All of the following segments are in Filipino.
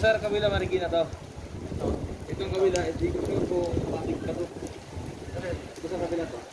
sir, kabila marigina to. Itong kabila, hindi ko sure kung patik pa to. Ito sa kabila to.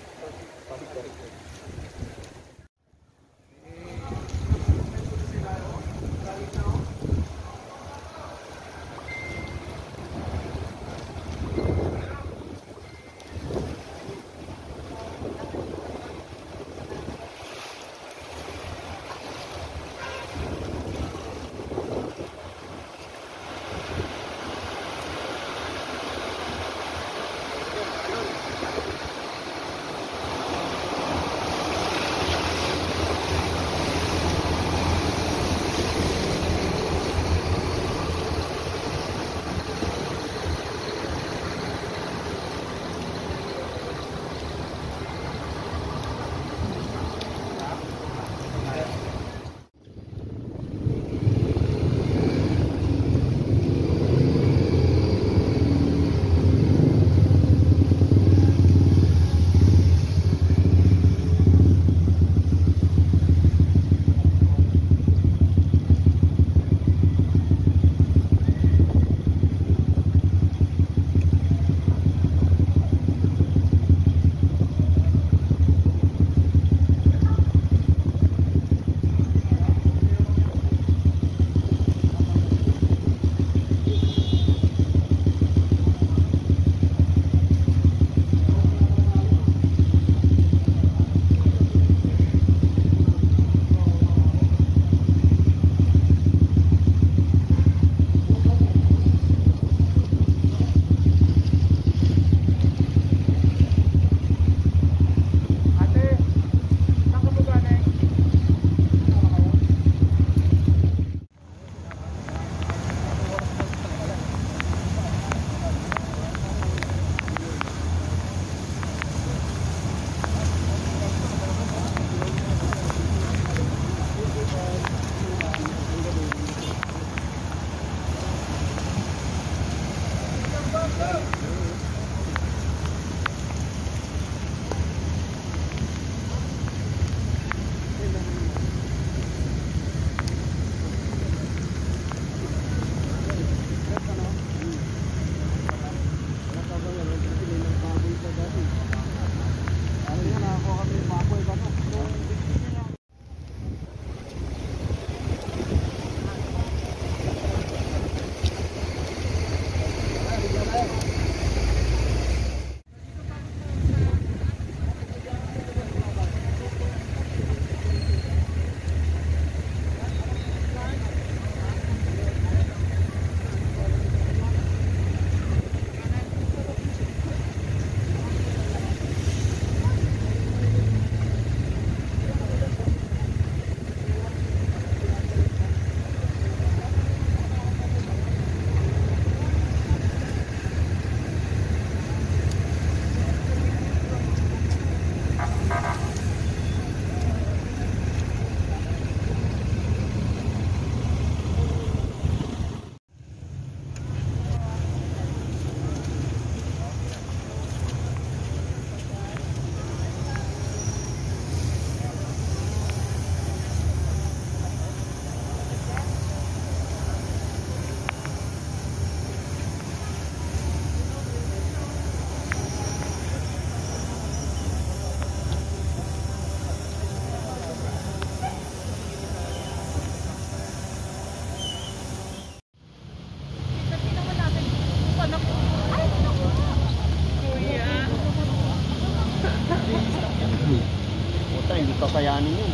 Kakayanin yun.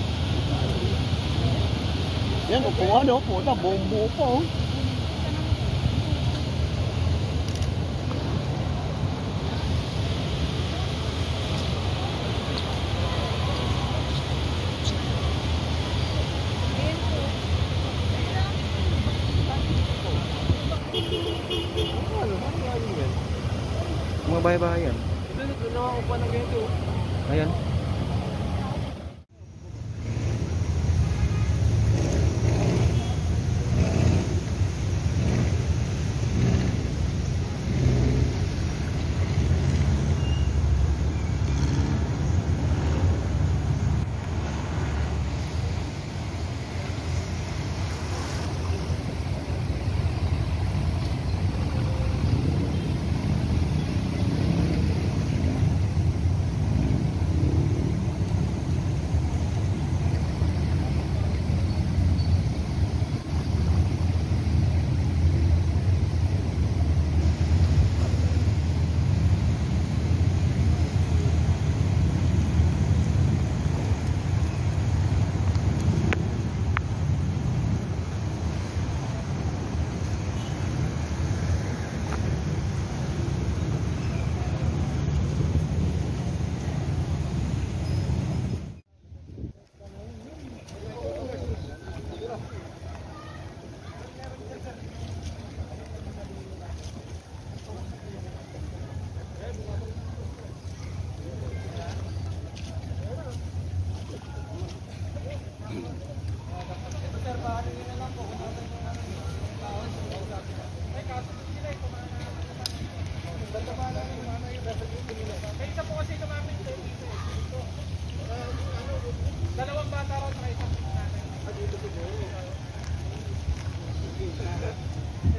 Yan, upuan oh, puta, buong buo pa oh. Galing yan? Mga bahay-bahayan. Ito, ito, nakaupa ng ganito. Ayan.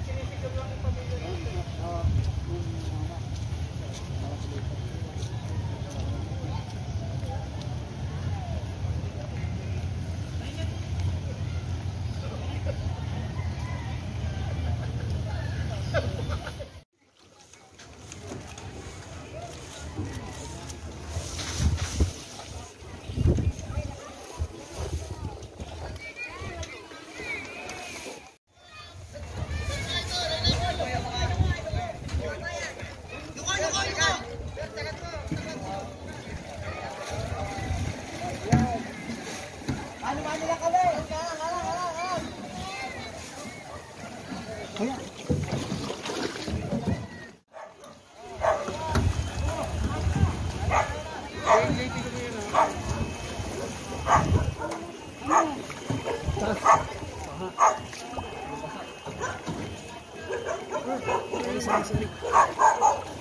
significa Paha. Paha.